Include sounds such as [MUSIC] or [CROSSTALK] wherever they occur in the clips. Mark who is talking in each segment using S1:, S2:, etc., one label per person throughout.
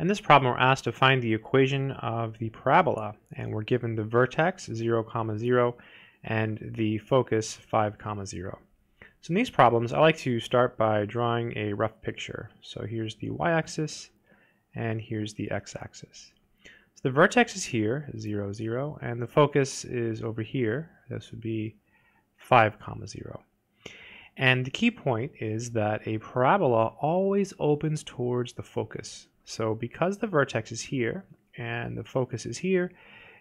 S1: In this problem, we're asked to find the equation of the parabola, and we're given the vertex 0, comma 0 and the focus 5, comma 0. So in these problems, I like to start by drawing a rough picture. So here's the y-axis, and here's the x-axis. So the vertex is here, 0, 0, and the focus is over here. This would be 5, comma 0. And the key point is that a parabola always opens towards the focus. So because the vertex is here and the focus is here,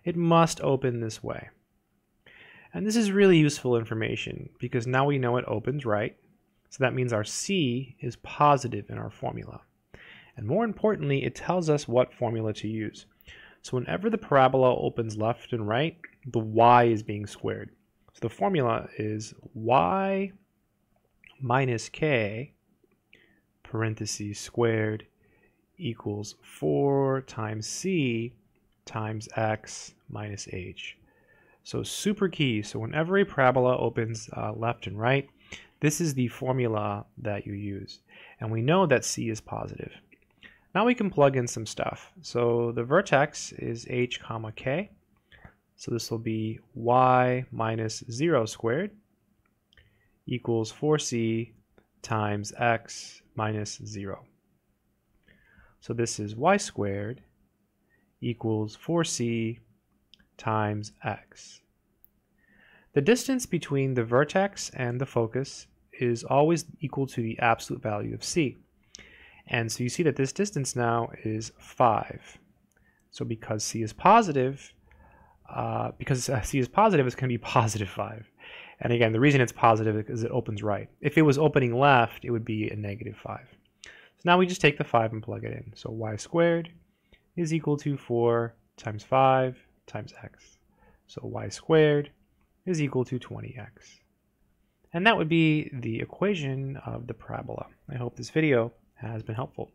S1: it must open this way. And this is really useful information because now we know it opens right. So that means our C is positive in our formula. And more importantly, it tells us what formula to use. So whenever the parabola opens left and right, the y is being squared. So the formula is y minus k parentheses squared equals 4 times c times x minus h. So super key. So whenever a parabola opens uh, left and right, this is the formula that you use. And we know that c is positive. Now we can plug in some stuff. So the vertex is h comma k. So this will be y minus 0 squared equals 4c times x minus 0. So this is y squared equals 4c times x. The distance between the vertex and the focus is always equal to the absolute value of c. And so you see that this distance now is 5. So because c is positive, uh, because [LAUGHS] c is positive, it's going to be [LAUGHS] positive 5. And again, the reason it's positive is it opens right. If it was opening left, it would be a negative 5. So now we just take the 5 and plug it in. So y squared is equal to 4 times 5 times x. So y squared is equal to 20x. And that would be the equation of the parabola. I hope this video has been helpful.